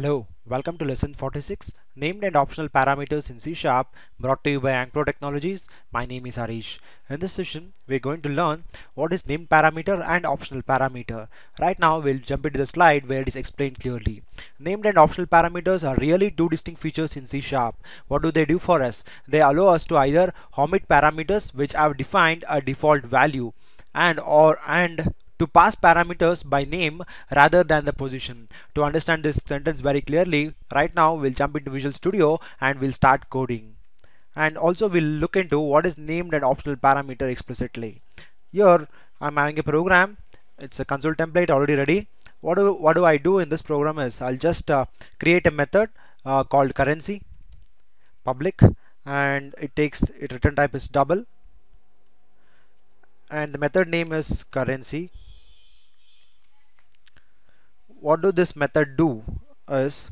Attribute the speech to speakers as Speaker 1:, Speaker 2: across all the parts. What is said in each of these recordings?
Speaker 1: Hello, welcome to lesson 46 named and optional parameters in C Sharp brought to you by Ankpro Technologies. My name is Harish. In this session we're going to learn what is named parameter and optional parameter. Right now we'll jump into the slide where it is explained clearly. Named and optional parameters are really two distinct features in C Sharp. What do they do for us? They allow us to either omit parameters which have defined a default value and or and to pass parameters by name rather than the position. To understand this sentence very clearly, right now we'll jump into Visual Studio and we'll start coding. And also we'll look into what is named and optional parameter explicitly. Here I'm having a program. It's a console template already ready. What do, what do I do in this program is I'll just uh, create a method uh, called currency public and it takes it return type is double and the method name is currency what do this method do is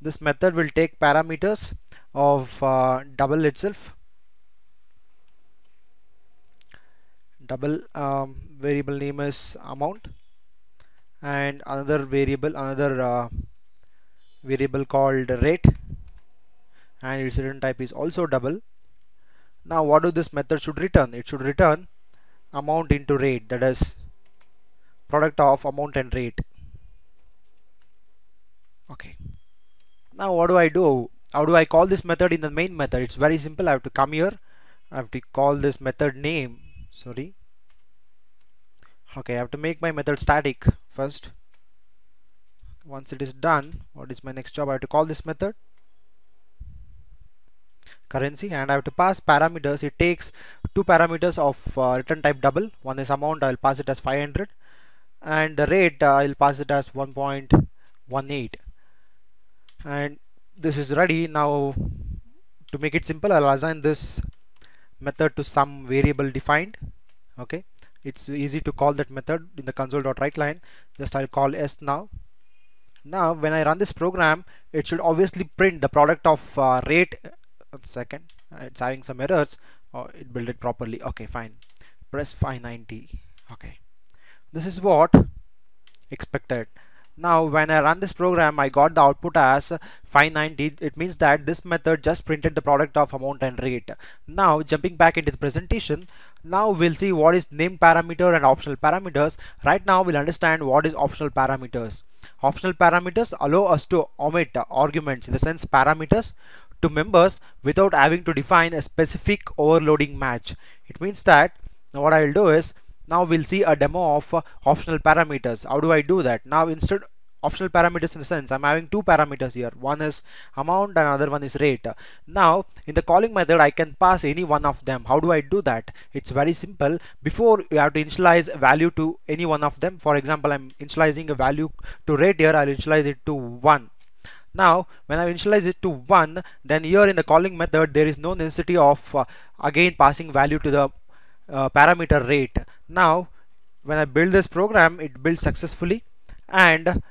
Speaker 1: this method will take parameters of uh, double itself. Double um, variable name is amount and another variable another uh, variable called rate and its return type is also double. Now what do this method should return? It should return amount into rate that is product of amount and rate okay. Now what do I do? How do I call this method in the main method? It's very simple. I have to come here. I have to call this method name. Sorry. Okay I have to make my method static first. Once it is done what is my next job? I have to call this method. Currency. And I have to pass parameters. It takes two parameters of uh, return type double. One is amount. I will pass it as 500 and the rate uh, I'll pass it as 1.18 and this is ready. Now to make it simple I'll assign this method to some variable defined. Okay? It's easy to call that method in the console.write line. Just I'll call s now. Now when I run this program it should obviously print the product of uh, rate. Second. It's having some errors. Oh, it built it properly. Okay fine. Press 590 okay. This is what expected now when I run this program I got the output as 590 it means that this method just printed the product of amount and rate. Now jumping back into the presentation now we'll see what is name parameter and optional parameters. Right now we'll understand what is optional parameters. Optional parameters allow us to omit arguments in the sense parameters to members without having to define a specific overloading match. It means that what I'll do is now we'll see a demo of uh, optional parameters. How do I do that? Now instead optional parameters in the sense I'm having two parameters here. One is amount and another one is rate. Now in the calling method I can pass any one of them. How do I do that? It's very simple. Before you have to initialize value to any one of them. For example I'm initializing a value to rate here. I'll initialize it to 1 now when I initialize it to 1 then here in the calling method there is no necessity of uh, again passing value to the uh, parameter rate. Now when I build this program it builds successfully. And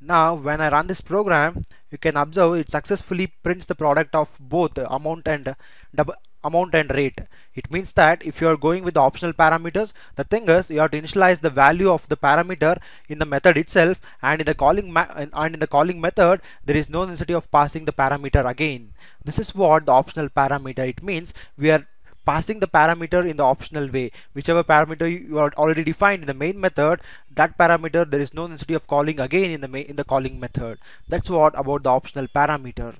Speaker 1: now when I run this program you can observe it successfully prints the product of both amount and double amount and rate. It means that if you are going with the optional parameters the thing is you have to initialize the value of the parameter in the method itself. And in the calling and in the calling method there is no necessity of passing the parameter again. This is what the optional parameter it means we are passing the parameter in the optional way. Whichever parameter you are already defined in the main method that parameter there is no necessity of calling again in the main in the calling method. That's what about the optional parameter.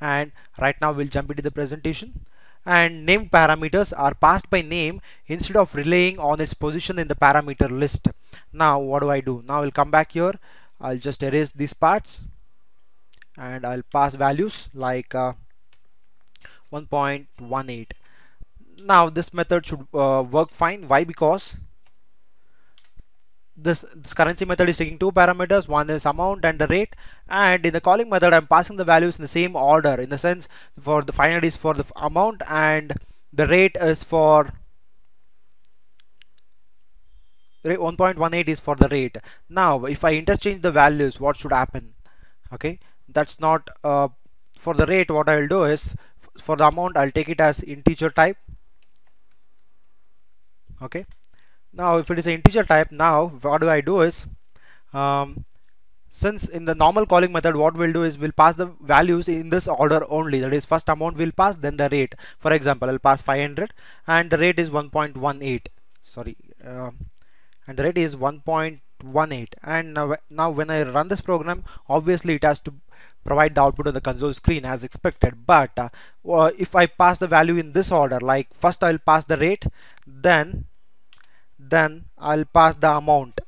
Speaker 1: And right now we'll jump into the presentation. And named parameters are passed by name instead of relying on its position in the parameter list. Now what do I do? Now I'll come back here. I'll just erase these parts. And I'll pass values like uh, 1.18 now this method should uh, work fine. Why? Because this, this, currency method is taking two parameters. One is amount and the rate. And in the calling method I'm passing the values in the same order in the sense for the final is for the amount and the rate is for 1.18 is for the rate. Now if I interchange the values what should happen? Okay? That's not uh, for the rate what I'll do is for the amount I'll take it as integer type okay. Now if it is an integer type now what do I do is um, since in the normal calling method what we'll do is we'll pass the values in this order only. That is first amount we'll pass then the rate. For example I'll pass 500 and the rate is 1.18 sorry uh, and the rate is 1.18 and now, now when I run this program obviously it has to provide the output on the console screen as expected. But uh, if I pass the value in this order like first I'll pass the rate then then I'll pass the amount.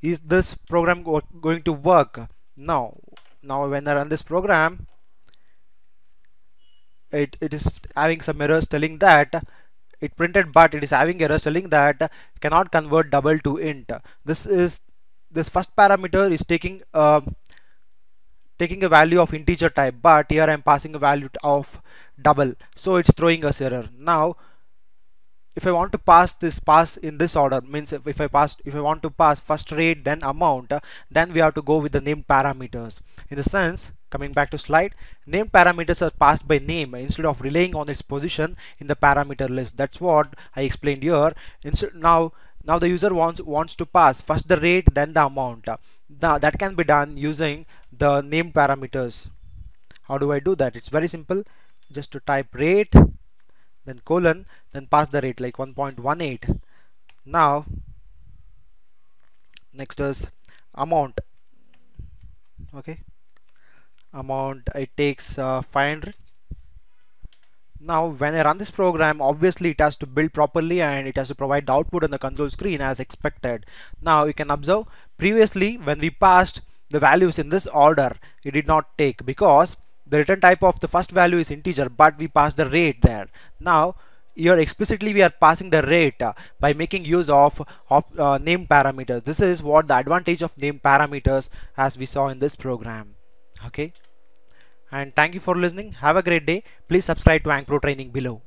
Speaker 1: Is this program go going to work? Now now when I run this program it, it is having some errors telling that it printed but it is having errors telling that cannot convert double to int. This is this first parameter is taking a taking a value of integer type but here I'm passing a value of double. So it's throwing us error. Now if I want to pass this pass in this order means if, if I pass if I want to pass first rate then amount then we have to go with the named parameters. In the sense coming back to slide named parameters are passed by name instead of relying on its position in the parameter list. That's what I explained here. Instead now now the user wants wants to pass first the rate then the amount. Now that can be done using the named parameters. How do I do that? It's very simple. Just to type rate then colon then pass the rate like 1.18 now next is amount. Okay? Amount it takes uh, 500 now when I run this program obviously it has to build properly and it has to provide the output on the console screen as expected. Now you can observe previously when we passed the values in this order it did not take because the return type of the first value is integer but we pass the rate there. Now here explicitly we are passing the rate uh, by making use of, of uh, name parameters. This is what the advantage of name parameters as we saw in this program. Okay? And thank you for listening. Have a great day. Please subscribe to Ankpro training below